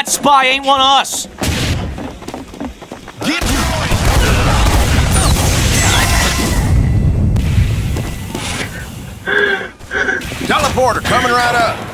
That spy ain't one of us. Get Teleporter coming right up.